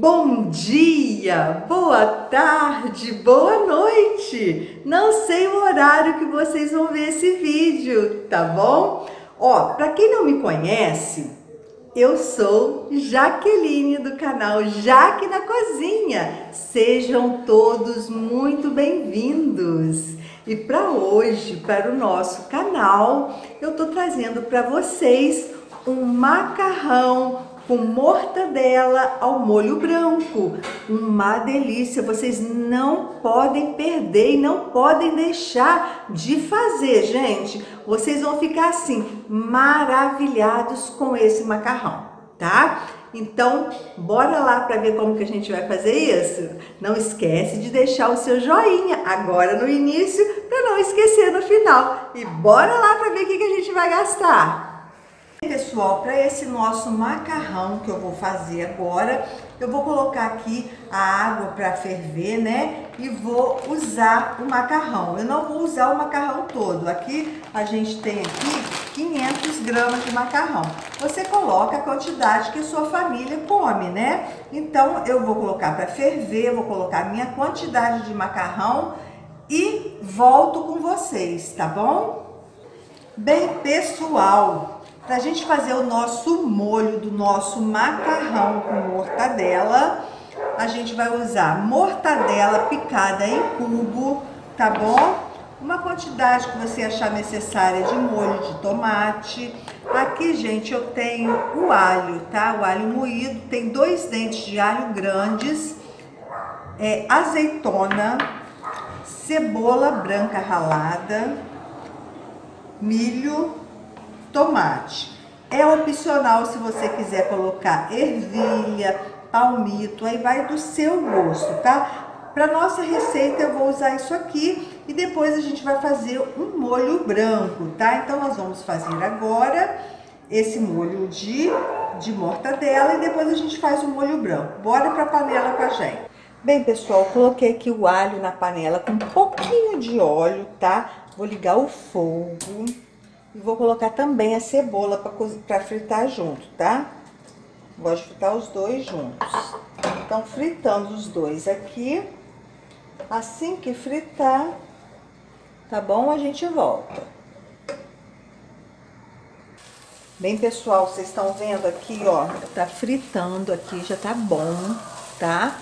Bom dia, boa tarde, boa noite. Não sei o horário que vocês vão ver esse vídeo, tá bom? Ó, para quem não me conhece, eu sou Jaqueline do canal Jaque na Cozinha. Sejam todos muito bem-vindos. E para hoje, para o nosso canal, eu tô trazendo para vocês um macarrão com mortadela ao molho branco. Uma delícia, vocês não podem perder e não podem deixar de fazer, gente. Vocês vão ficar assim maravilhados com esse macarrão, tá? Então, bora lá para ver como que a gente vai fazer isso? Não esquece de deixar o seu joinha agora no início para não esquecer no final. E bora lá para ver o que, que a gente vai gastar. Pessoal, para esse nosso macarrão que eu vou fazer agora, eu vou colocar aqui a água para ferver, né? E vou usar o macarrão. Eu não vou usar o macarrão todo. Aqui a gente tem aqui 500 gramas de macarrão. Você coloca a quantidade que a sua família come, né? Então eu vou colocar para ferver, vou colocar a minha quantidade de macarrão e volto com vocês, tá bom? Bem, pessoal, para a gente fazer o nosso molho do nosso macarrão com mortadela, a gente vai usar mortadela picada em cubo, tá bom? Uma quantidade que você achar necessária de molho de tomate. Aqui, gente, eu tenho o alho, tá? O alho moído, tem dois dentes de alho grandes, é, azeitona, cebola branca ralada, milho, tomate. É opcional se você quiser colocar ervilha, palmito, aí vai do seu gosto, tá? Para nossa receita eu vou usar isso aqui e depois a gente vai fazer um molho branco, tá? Então nós vamos fazer agora esse molho de, de mortadela e depois a gente faz o molho branco. Bora para a panela com a gente. Bem, pessoal, coloquei aqui o alho na panela com um pouquinho de óleo, tá? Vou ligar o fogo. E vou colocar também a cebola para fritar junto, tá? Gosto de fritar os dois juntos. Então, fritando os dois aqui. Assim que fritar, tá bom? A gente volta. Bem, pessoal, vocês estão vendo aqui, ó, tá fritando aqui, já tá bom, tá?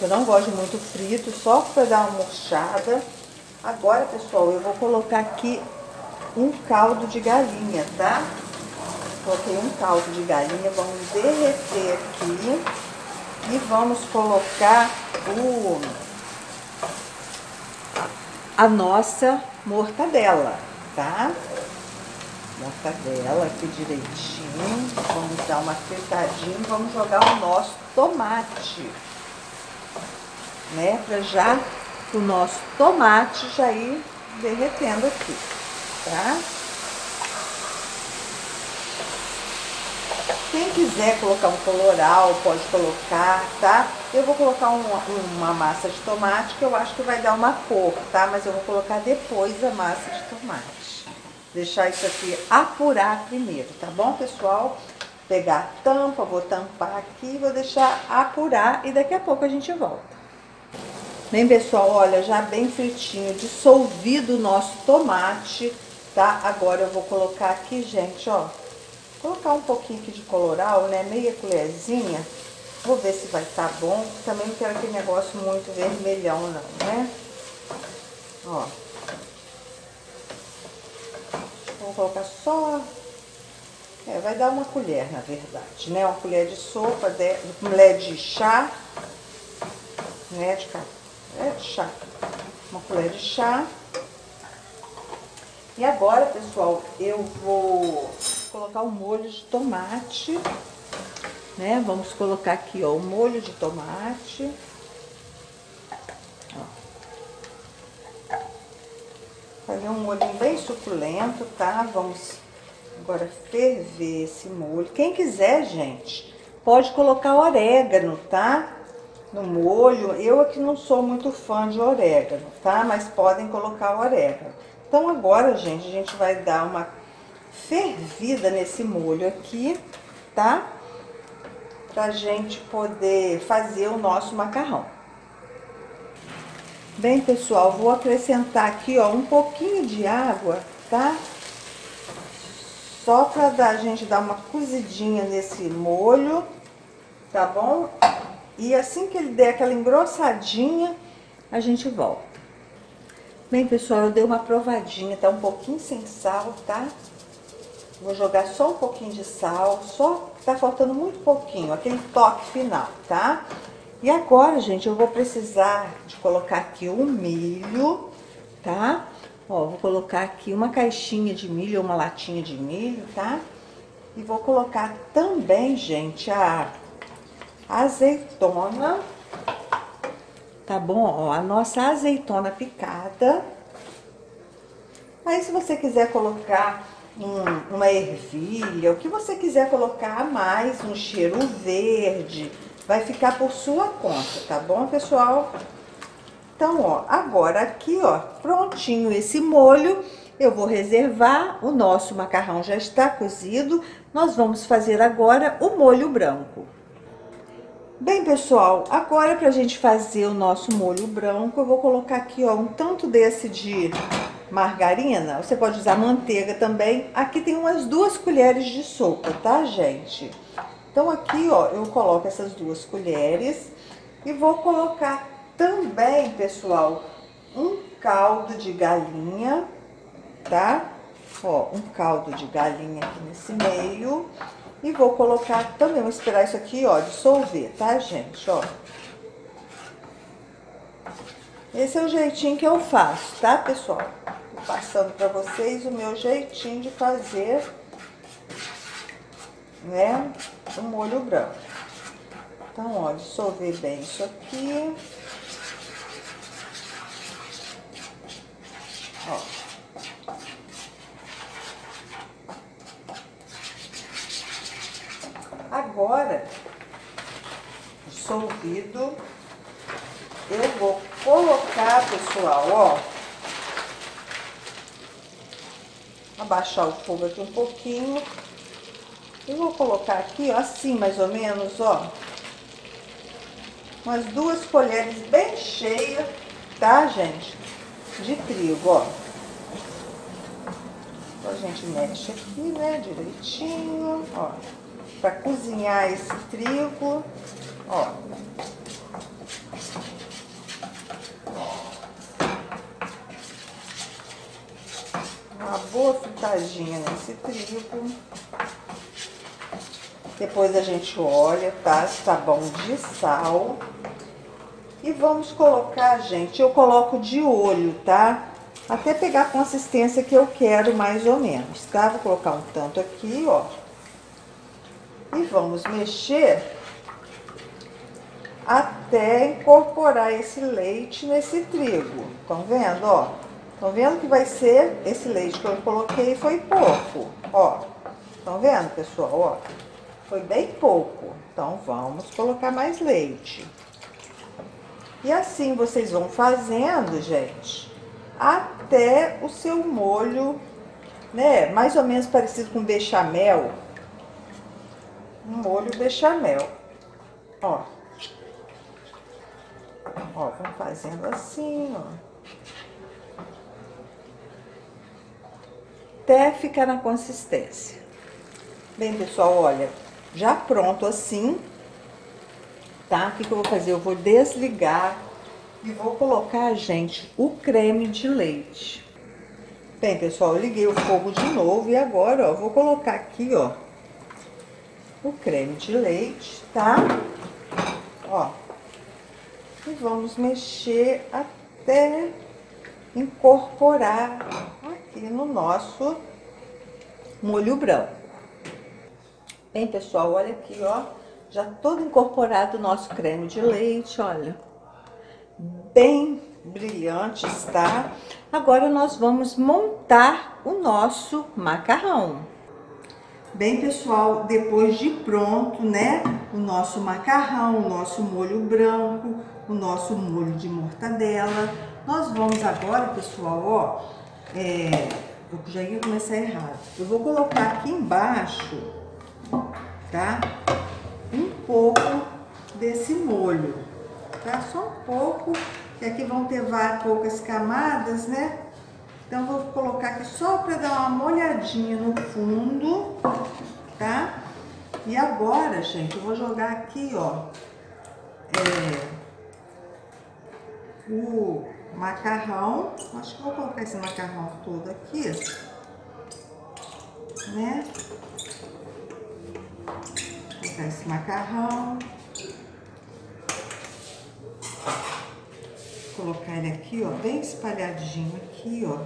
Eu não gosto muito frito, só para dar uma murchada. Agora, pessoal, eu vou colocar aqui um caldo de galinha, tá? Coloquei um caldo de galinha, vamos derreter aqui e vamos colocar o, a nossa mortadela, tá? Mortadela aqui direitinho, vamos dar uma fritadinha e vamos jogar o nosso tomate, né? Pra já o nosso tomate já ir derretendo aqui tá? Quem quiser colocar um coloral, pode colocar, tá? Eu vou colocar uma, uma massa de tomate que eu acho que vai dar uma cor, tá? Mas eu vou colocar depois a massa de tomate. Deixar isso aqui apurar primeiro, tá bom, pessoal? Pegar a tampa, vou tampar aqui, vou deixar apurar e daqui a pouco a gente volta. Bem, pessoal, olha, já bem fritinho, dissolvido o nosso tomate tá? Agora eu vou colocar aqui, gente, ó, colocar um pouquinho aqui de coloral, né, meia colherzinha, vou ver se vai tá bom, também não quero aquele negócio muito vermelhão não, né? Ó. Vou colocar só, é, vai dar uma colher, na verdade, né, uma colher de sopa, de, colher de chá, né, de, é, de chá, uma colher de chá, e agora, pessoal, eu vou colocar o molho de tomate, né? Vamos colocar aqui, ó, o molho de tomate. Ó. Fazer um molho bem suculento, tá? Vamos agora ferver esse molho. Quem quiser, gente, pode colocar orégano, tá? No molho. Eu aqui não sou muito fã de orégano, tá? Mas podem colocar orégano. Então agora, gente, a gente vai dar uma fervida nesse molho aqui, tá? para a gente poder fazer o nosso macarrão. Bem, pessoal, vou acrescentar aqui, ó, um pouquinho de água, tá? Só para a gente dar uma cozidinha nesse molho, tá bom? E assim que ele der aquela engrossadinha, a gente volta. Bem, pessoal, eu dei uma provadinha, tá um pouquinho sem sal, tá? Vou jogar só um pouquinho de sal, só tá faltando muito pouquinho, aquele toque final, tá? E agora, gente, eu vou precisar de colocar aqui o milho, tá? Ó, vou colocar aqui uma caixinha de milho, uma latinha de milho, tá? E vou colocar também, gente, a azeitona, tá bom? Ó, a nossa azeitona picada. Aí, se você quiser colocar um, uma ervilha, o que você quiser colocar mais, um cheiro verde, vai ficar por sua conta, tá bom, pessoal? Então, ó, agora aqui, ó, prontinho esse molho, eu vou reservar, o nosso macarrão já está cozido, nós vamos fazer agora o molho branco. Bem, pessoal, agora pra gente fazer o nosso molho branco, eu vou colocar aqui, ó, um tanto desse de margarina, você pode usar manteiga também. Aqui tem umas duas colheres de sopa, tá, gente? Então, aqui, ó, eu coloco essas duas colheres e vou colocar também, pessoal, um caldo de galinha, tá? Ó, um caldo de galinha aqui nesse meio. E vou colocar também, vou esperar isso aqui, ó, dissolver, tá, gente? Ó. Esse é o jeitinho que eu faço, tá, pessoal? Tô passando pra vocês o meu jeitinho de fazer, né, o molho branco. Então, ó, dissolver bem isso aqui. Ó. Agora, eu vou colocar, pessoal, ó, abaixar o fogo aqui um pouquinho. E vou colocar aqui, ó, assim mais ou menos, ó, umas duas colheres bem cheias, tá, gente? De trigo, ó. Então, a gente mexe aqui, né, direitinho, ó. Pra cozinhar esse trigo, ó. Uma boa fritadinha nesse trigo. Depois a gente olha, tá? Se tá bom de sal. E vamos colocar, gente, eu coloco de olho, tá? Até pegar a consistência que eu quero mais ou menos, tá? Vou colocar um tanto aqui, ó. E vamos mexer até incorporar esse leite nesse trigo. Estão vendo, ó? Estão vendo que vai ser esse leite que eu coloquei foi pouco, ó. Estão vendo, pessoal, ó? Foi bem pouco. Então, vamos colocar mais leite. E assim vocês vão fazendo, gente, até o seu molho, né, mais ou menos parecido com bechamel. Um molho bechamel. Ó. Ó, vamos fazendo assim, ó. Até ficar na consistência. Bem, pessoal, olha, já pronto assim, tá? O que, que eu vou fazer? Eu vou desligar e vou colocar, gente, o creme de leite. Bem, pessoal, eu liguei o fogo de novo e agora, ó, vou colocar aqui, ó, o creme de leite, tá? Ó, e vamos mexer até incorporar aqui no nosso molho branco. Bem, pessoal, olha aqui, ó. Já todo incorporado o nosso creme de leite, olha. Bem brilhante está. Agora nós vamos montar o nosso macarrão. Bem, pessoal, depois de pronto, né, o nosso macarrão, o nosso molho branco, o nosso molho de mortadela, nós vamos agora, pessoal, ó, é, eu já ia começar errado. Eu vou colocar aqui embaixo tá? Um pouco molho, tá? Só um pouco, que aqui vão ter várias, poucas camadas, né? Então, vou colocar aqui só para dar uma molhadinha no fundo, tá? E agora, gente, eu vou jogar aqui, ó, é, o macarrão. Acho que vou colocar esse macarrão todo aqui, né? Vou colocar esse macarrão. colocar ele aqui, ó, bem espalhadinho aqui, ó.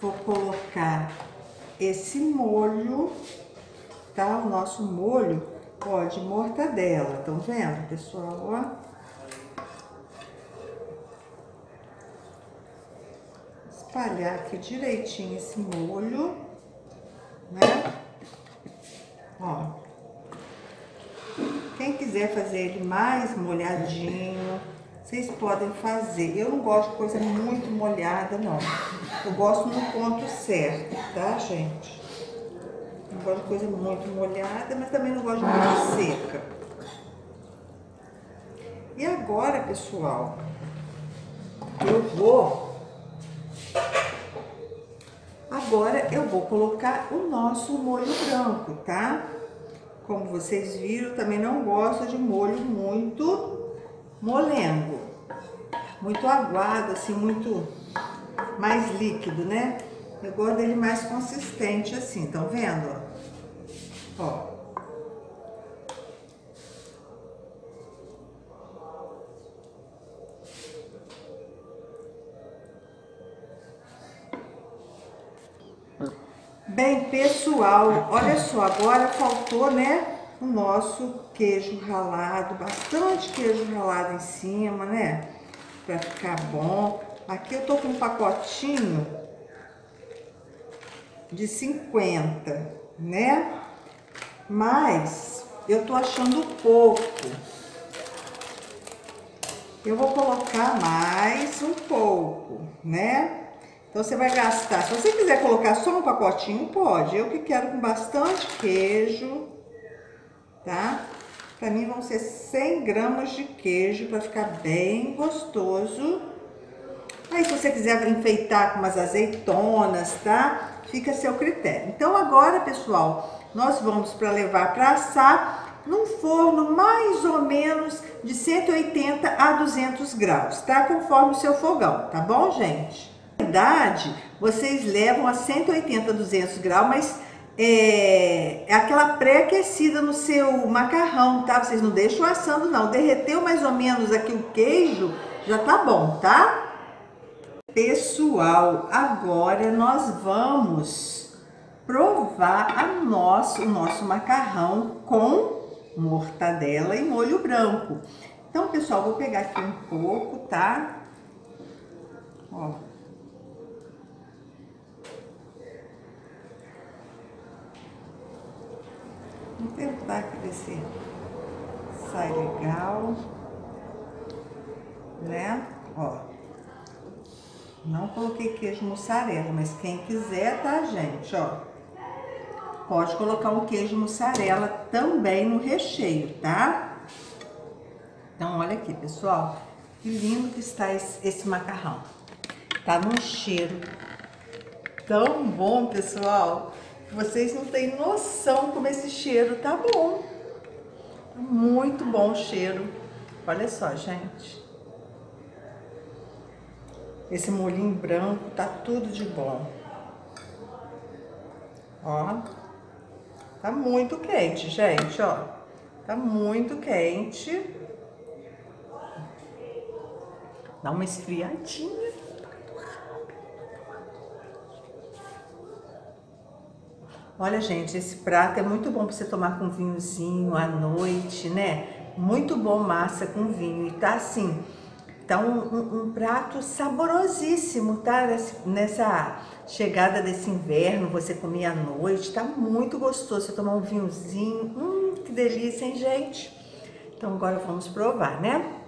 Vou colocar esse molho, tá? O nosso molho, ó, de mortadela, estão vendo, pessoal, ó? Espalhar aqui direitinho esse molho, né? Ó. Quem quiser fazer ele mais molhadinho, vocês podem fazer. Eu não gosto de coisa muito molhada, não. Eu gosto no ponto certo, tá, gente? Não gosto de coisa muito molhada, mas também não gosto de muito seca. E agora, pessoal, eu vou... Agora eu vou colocar o nosso molho branco, tá? Como vocês viram, também não gosto de molho muito molengo. Muito aguado, assim, muito mais líquido, né? Eu gosto dele mais consistente assim, estão vendo? Ó. Bem, pessoal, olha só, agora faltou, né, o nosso queijo ralado, bastante queijo ralado em cima, né, pra ficar bom. Aqui eu tô com um pacotinho de 50, né, mas eu tô achando pouco. Eu vou colocar mais um pouco, né? Então, você vai gastar, se você quiser colocar só um pacotinho, pode. Eu que quero com bastante queijo, tá? Pra mim vão ser 100 gramas de queijo para ficar bem gostoso. Aí, se você quiser enfeitar com umas azeitonas, tá? Fica a seu critério. Então, agora, pessoal, nós vamos para levar para assar num forno mais ou menos de 180 a 200 graus, tá? Conforme o seu fogão, tá bom, gente? verdade, vocês levam a 180, 200 graus, mas é, é aquela pré-aquecida no seu macarrão, tá? Vocês não deixam assando não. Derreteu mais ou menos aqui o queijo, já tá bom, tá? Pessoal, agora nós vamos provar a nosso, o nosso macarrão com mortadela e molho branco. Então, pessoal, vou pegar aqui um pouco, tá? Ó. Vou tentar se sai legal. Né? Ó. Não coloquei queijo mussarela, mas quem quiser, tá, gente? Ó. Pode colocar um queijo mussarela também no recheio, tá? Então, olha aqui, pessoal. Que lindo que está esse, esse macarrão. Tá num cheiro tão bom, pessoal. Vocês não têm noção como esse cheiro tá bom. Tá muito bom o cheiro. Olha só, gente. Esse molinho branco tá tudo de bom. Ó. Tá muito quente, gente, ó. Tá muito quente. Dá uma esfriadinha. Olha, gente, esse prato é muito bom para você tomar com vinhozinho à noite, né? Muito bom massa com vinho. E tá assim, tá um, um, um prato saborosíssimo, tá? Nessa chegada desse inverno, você comer à noite, tá muito gostoso. Você tomar um vinhozinho, hum, que delícia, hein, gente? Então agora vamos provar, né?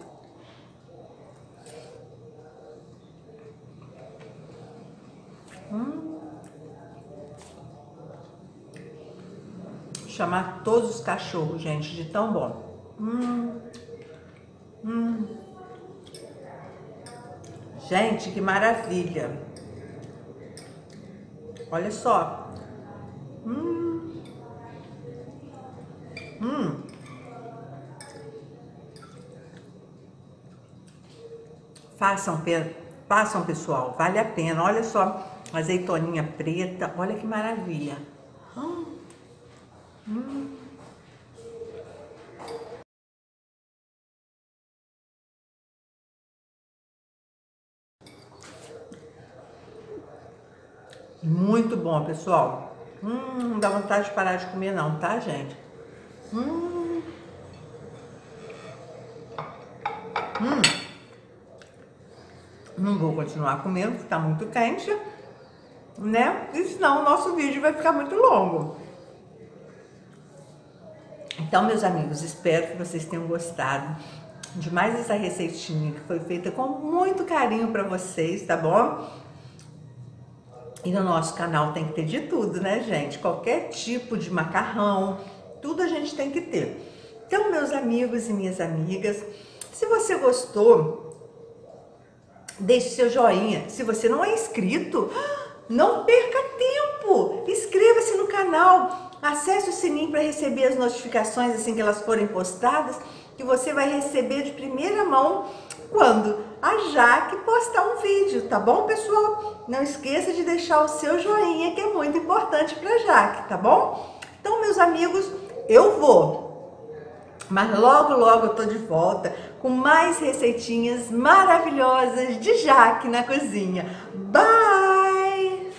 Hum. chamar todos os cachorros, gente, de tão bom. Hum. Gente, que maravilha. Olha só. Hum. Hum. Façam, façam, pessoal. Vale a pena. Olha só, azeitoninha preta. Olha que maravilha. Hum. Hum. Muito bom, pessoal. Hum, não dá vontade de parar de comer não, tá, gente? Hum. Hum. Não vou continuar comendo, porque tá muito quente, né? E senão o nosso vídeo vai ficar muito longo. Então, meus amigos, espero que vocês tenham gostado de mais essa receitinha que foi feita com muito carinho para vocês, tá bom? E no nosso canal tem que ter de tudo, né, gente? Qualquer tipo de macarrão, tudo a gente tem que ter. Então, meus amigos e minhas amigas, se você gostou, deixe seu joinha. Se você não é inscrito, não perca tempo. Inscreva-se no canal, acesse o sininho para receber as notificações assim que elas forem postadas, que você vai receber de primeira mão quando a Jaque postar um vídeo, tá bom, pessoal? Não esqueça de deixar o seu joinha, que é muito importante pra Jaque, tá bom? Então, meus amigos, eu vou. Mas logo, logo eu tô de volta com mais receitinhas maravilhosas de Jaque na cozinha. Bye!